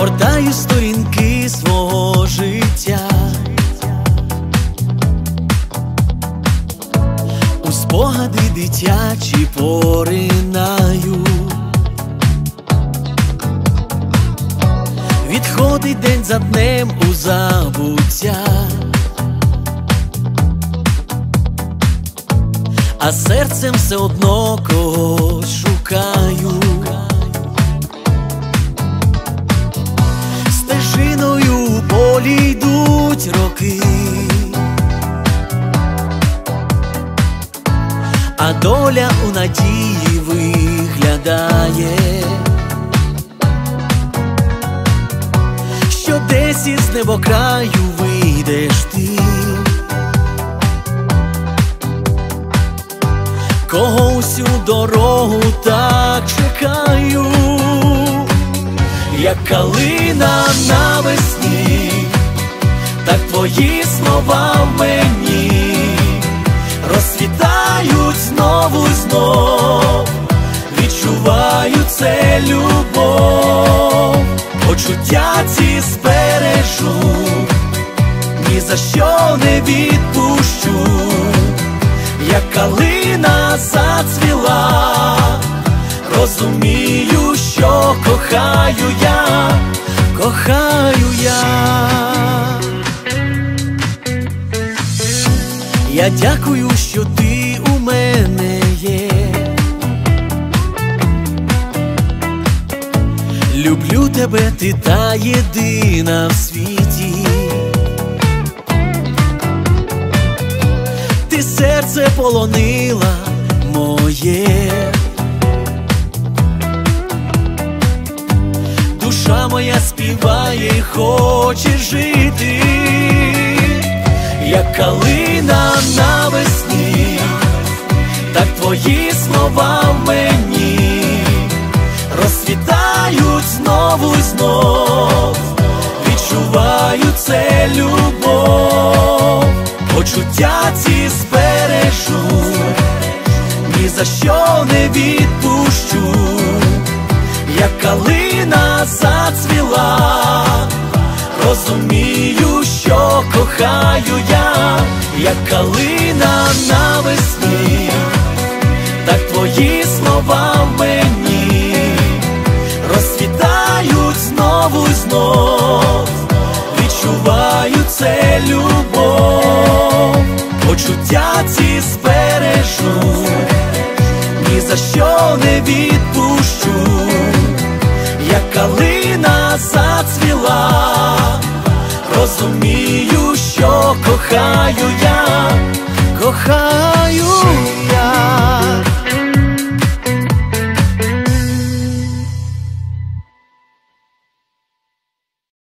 гортаю сторінки свого життя. У спогади дитячі поринаю. Відходить день за днем у забуття. А серцем все одно когось шукаю. Роки, а доля у надії виглядає, що десь із небокраю вийдеш ти. Кого всю дорогу так чекаю, як калина навесні, так твої слова в мені розцвітають знову знов, відчуваю це любов, почуття ці збережу, ні за що не відпущу. Як калина зацвіла, розумію, що кохаю я, кохаю я. Я дякую, що ти у мене є. Люблю тебе, ти та єдина в світі. ти серце полонила моє, душа моя співає, хоче жити, як калина навесні, так твої слова в мені розцвітають знову знов, відчуваю це любов. Почуття ці збережу, ні за що не відпущу, як калина зацвіла, розумію, що кохаю я, як калина навесні, так твої слова мені розцвітають знову знов. Відчуваю це любов, почуття ці збережу, ні за що не відпущу, як калина зацвіла, розумію, кохаю я, кохаю.